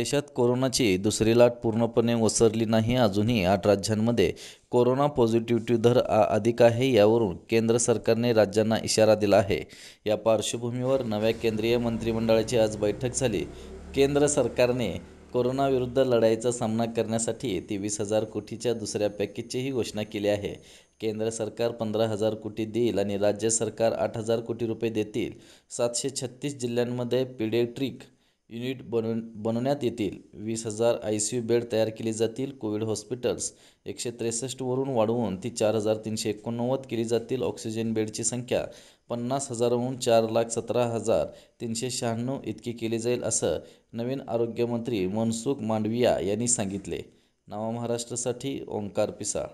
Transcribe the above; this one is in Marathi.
देशात कोरोनाची दुसरी लाट पूर्णपणे ओसरली नाही अजूनही आठ राज्यांमध्ये कोरोना पॉझिटिव्हिटी दर अधिक आहे यावरून केंद्र सरकारने राज्यांना इशारा दिला आहे. या पार्श्वभूमीवर नव्या केंद्रीय मंत्रिमंडळाची आज बैठक झाली. केंद्र सरकारने कोरोनाविरुद्ध लढाईचा सामना करण्यासाठी तेवीस हजार कोटीच्या दुसऱ्या पॅकेजचीही घोषणा केली आहे. केंद्र सरकार पंधरा हजार कोटी देईल आणि राज्य सरकार आठ हजार कोटी रुपये देतील. सातशे छत्तीस जिल्ह्यांमध्ये पिडेट्रिक युनिट बनव बनवण्यात येतील. वीस हजार आय सी यू बेड तयार केली जातील. कोविड हॉस्पिटल्स एकशे त्रेसष्टवरून वाढवून ती चार हजार तीनशे एकोणनव्वद केली जातील. ऑक्सिजन बेडची संख्या पन्नास हजाराहून चार लाख सतरा हजार तीनशे शहाण्णव इतकी केली जाईल असं नवीन आरोग्यमंत्री मनसुख मांडविया यांनी सांगितले. नवा महाराष्ट्रासाठी ओंकार पिसाळ